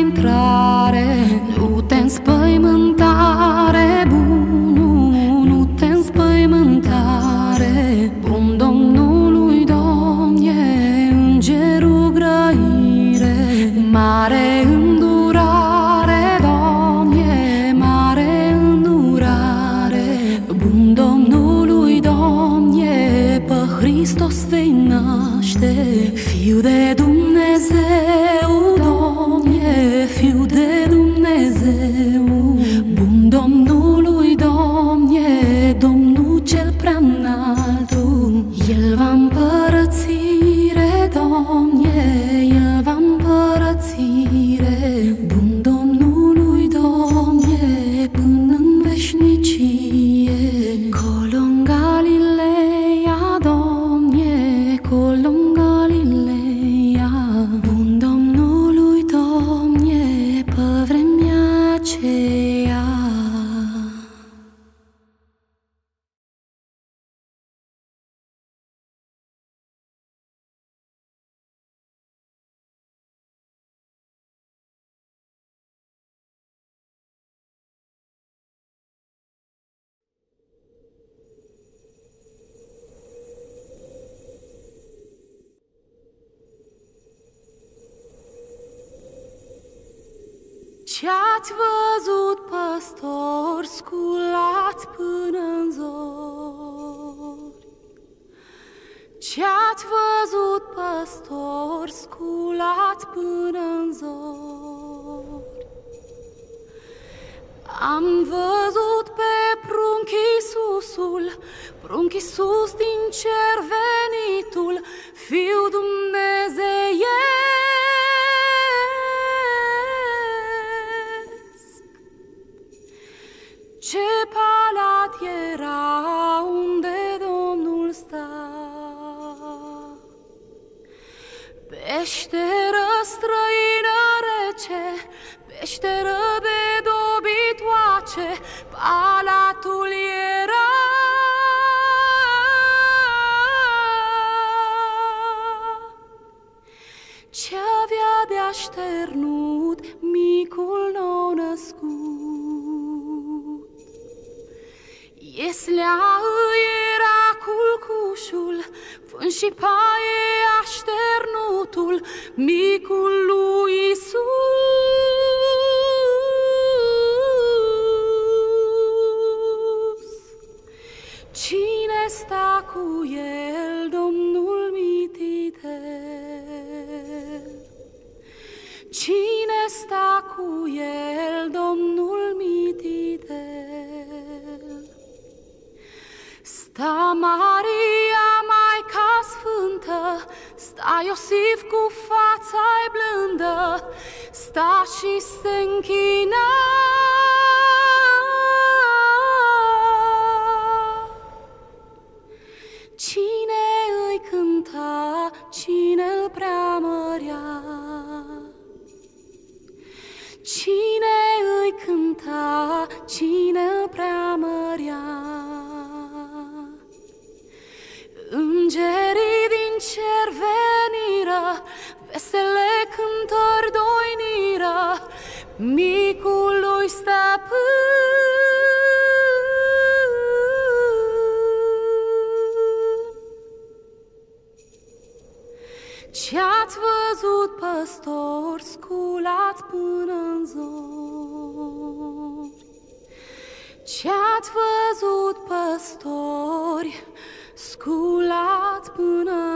entrar. Ce-ați văzut, păstor, sculați până în zori? Ce-ați văzut, păstor, sculați până în zori? Am văzut pe prunc Iisusul, prunc Iisus din cer venitul, Fiul Dumnezeiesc. Ce palat era unde Domnul sta, Peșteră străină rece, peșteră de dobitoace, palatul era. Ce avea de așternut și paie așternutul, micul lui Isus. Cine sta cu el, Domnul mititel? Cine sta cu el, sta și se închina. Cine îi cânta, cine îl preamărea? Cine văzut, păstor, sculați până în zori? Ce-ați văzut, păstori, sculați până în zori?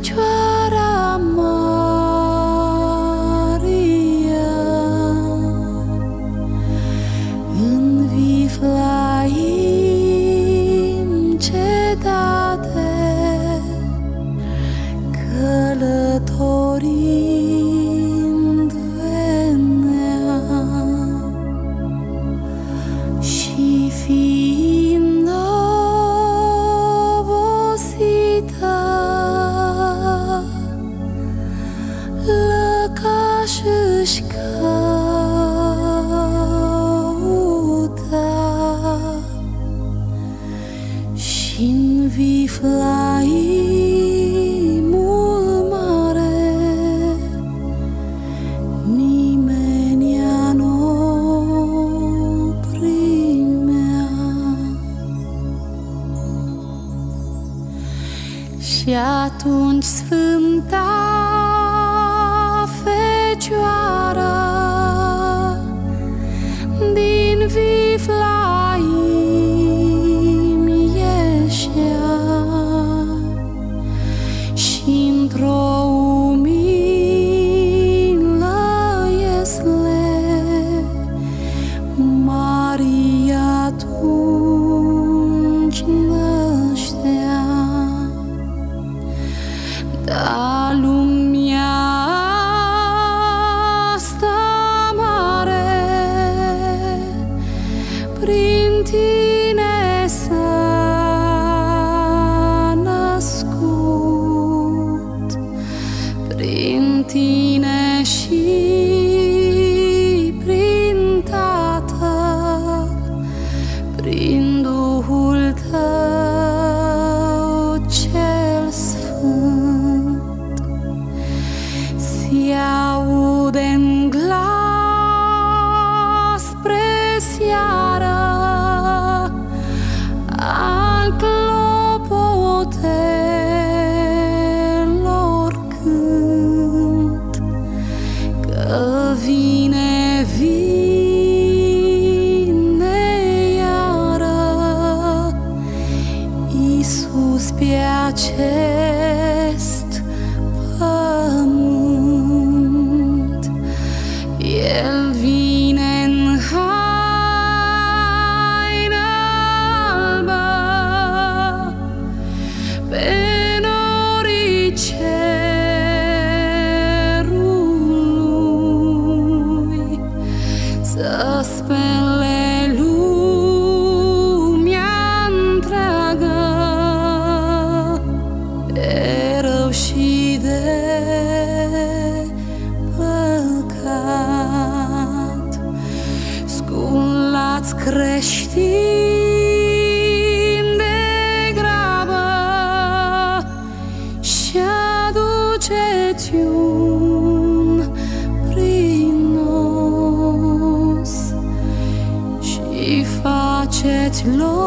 Fecioara Maria În viflaim cetate Călătorii. căuta și-n viflaimul mare nimeni ea și atunci sfânta ciara 이. to love.